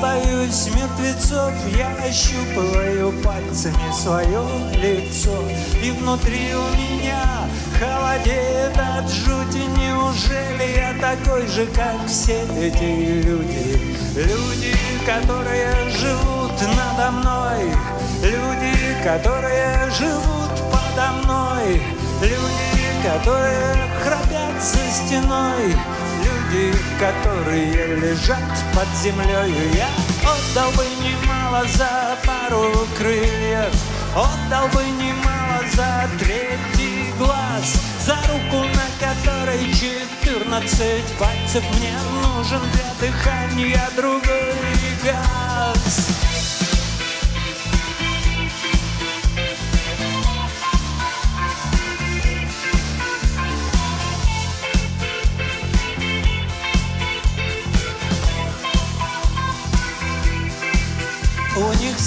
боюсь мертвецов Я ощупываю пальцами свое лицо. И внутри у меня холодеет от жути. Неужели я такой же, как все эти люди? Люди, которые живут надо мной. Люди, которые живут подо мной. Люди, которые храпят за стеной Люди, которые лежат под землей Я отдал бы немало за пару крыльев Отдал бы немало за третий глаз За руку, на которой четырнадцать пальцев. Мне нужен для дыхания другой газ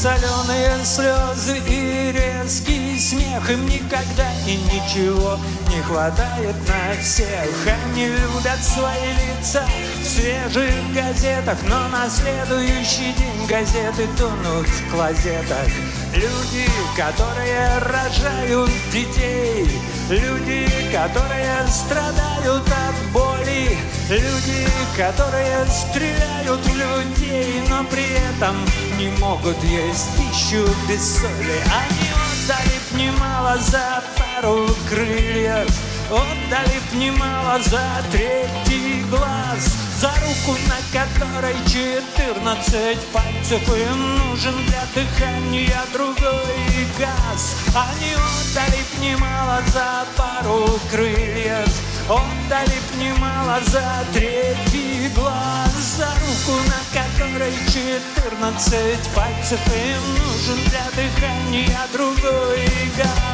соленые слезы и резкий смех Им никогда и ничего не хватает на всех. Они любят свои лица в свежих газетах Но на следующий день газеты тонут в клозетах. Люди, которые рожают детей Люди, которые страдают от боли Люди, которые стреляют в людей Но при этом не могут есть пищу без соли. Они отдали б немало за пару крыльев Отдали б немало за третий глаз За руку, на которой четырнадцать пальцев Им нужен для дыхания другой газ. Они отдали б немало за пару крыльев Отдали б немало за третий глаз. За руку, на которой четырнадцать пальцев Им нужен для дыхания другой газ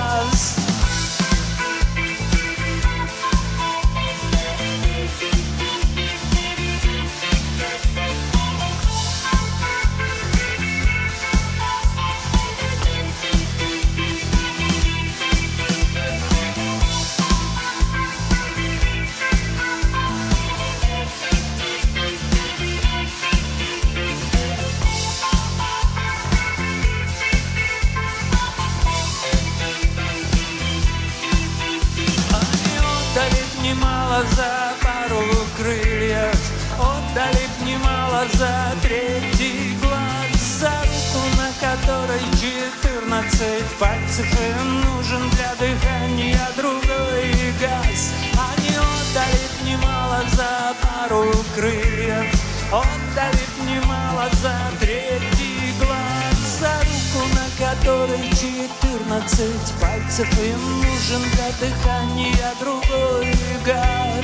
немало за третий глаз За руку, на которой четырнадцать пальцев Им нужен для дыхания другой газ. Они отдали б немало за пару крыльев Отдали б немало за третий глаз. За руку, на которой четырнадцать пальцев Им нужен для дыхания другой газ